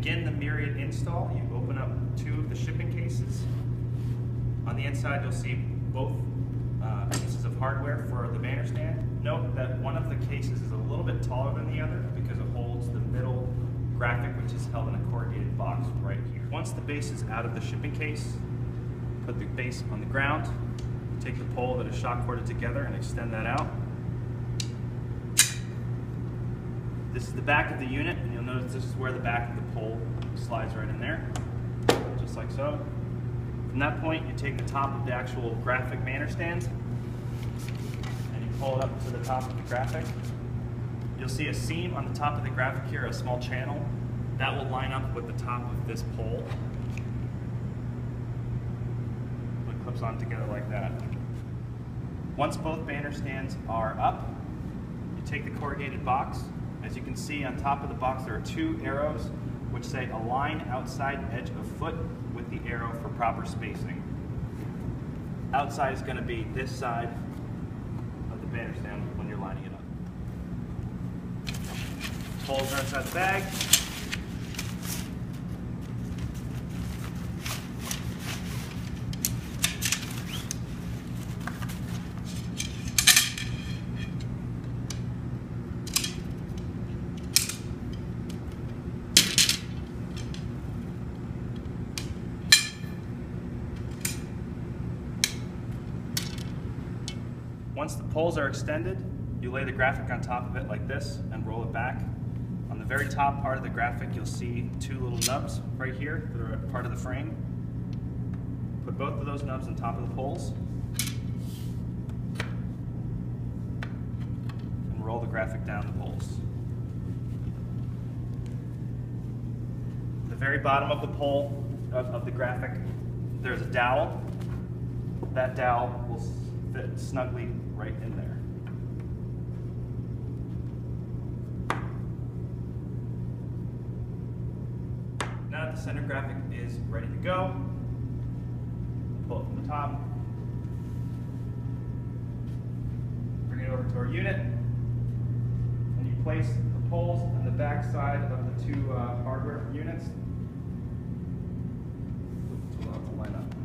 begin the Myriad install, you open up two of the shipping cases. On the inside, you'll see both uh, pieces of hardware for the banner stand. Note that one of the cases is a little bit taller than the other because it holds the middle graphic, which is held in a corrugated box right here. Once the base is out of the shipping case, put the base on the ground, take the pole that is shock corded together and extend that out. This is the back of the unit, and you'll notice this is where the back of the pole slides right in there, just like so. From that point, you take the top of the actual graphic banner stand, and you pull it up to the top of the graphic. You'll see a seam on the top of the graphic here, a small channel. That will line up with the top of this pole. It clips on together like that. Once both banner stands are up, you take the corrugated box. As you can see on top of the box, there are two arrows which say align outside edge of foot with the arrow for proper spacing. Outside is going to be this side of the banner stand when you're lining it up. Poles are inside the bag. Once the poles are extended, you lay the graphic on top of it like this and roll it back. On the very top part of the graphic, you'll see two little nubs right here that are part of the frame. Put both of those nubs on top of the poles and roll the graphic down the poles. The very bottom of the pole of, of the graphic, there's a dowel. That dowel will fit snugly right in there. Now that the center graphic is ready to go, pull it from the top, bring it over to our unit, and you place the poles on the back side of the two uh, hardware units. Line up.